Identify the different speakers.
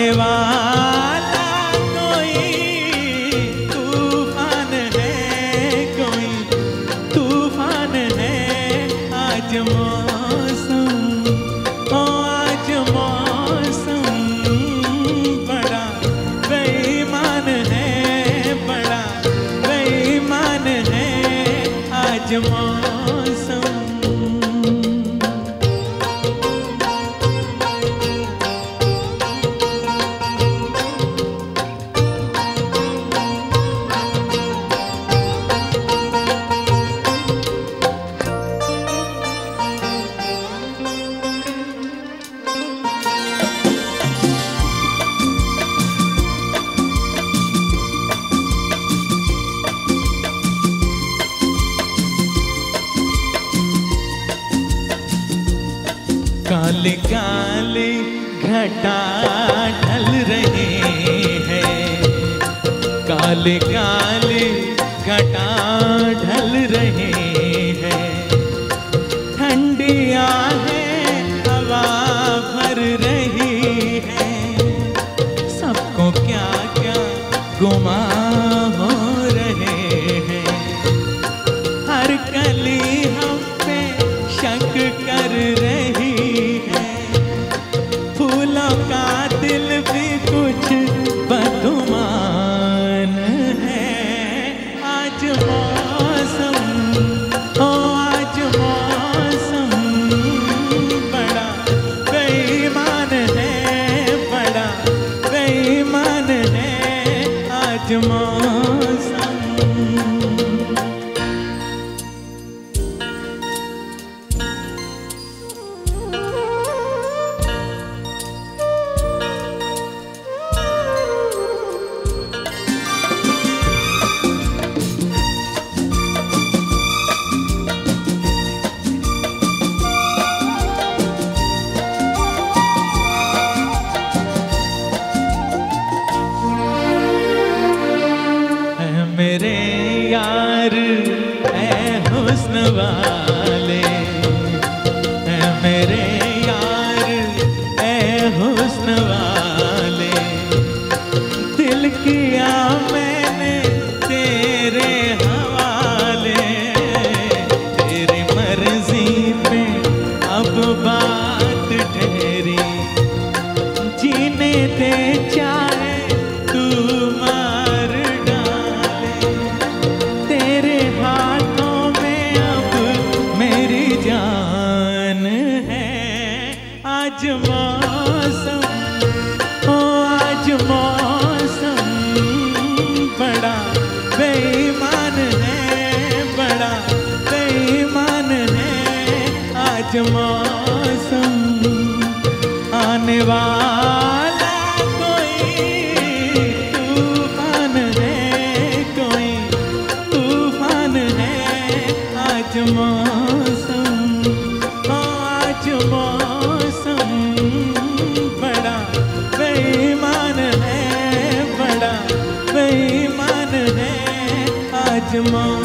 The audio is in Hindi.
Speaker 1: धन्यवाद काल काले घटा ढल रहे हैं। काले काले घटा ढल रहे हैं। ठंडिया है, हवा भर रही है। सबको क्या क्या गुमा Fátima मेरे यार ए हुस्नवा मौसम हो आज मौसम बड़ा बेईमान है, बड़ा बेईमान है आज मौसम। आने वाला कोई तूफ़ान है, कोई तूफ़ान है आज मौसम। your mom.